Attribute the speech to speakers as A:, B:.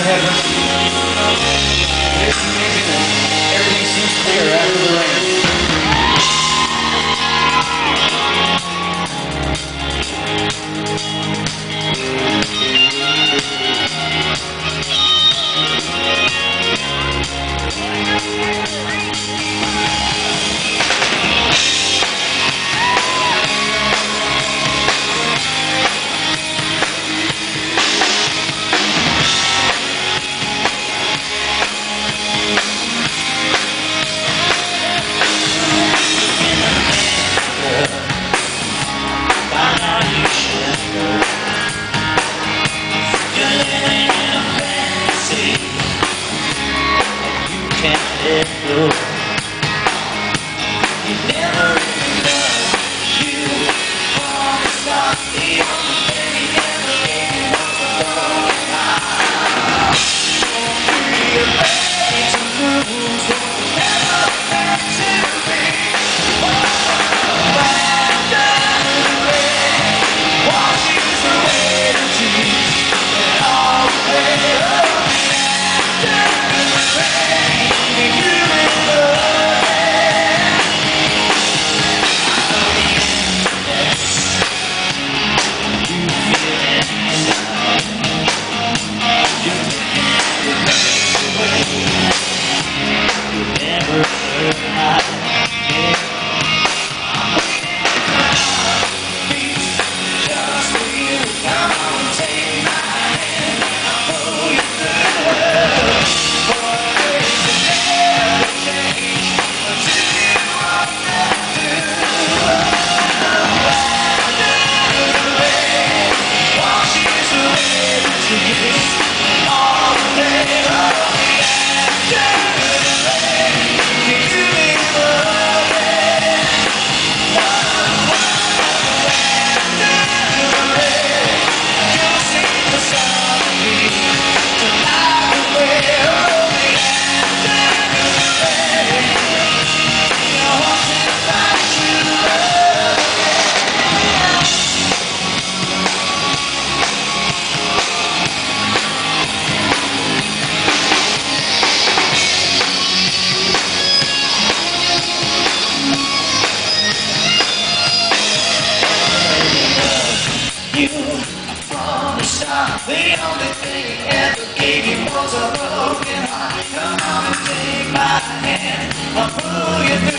A: to heaven. This is the Everything seems clear after the rain.
B: Baby was a broken heart, come on and take my hand, I'll pull you through.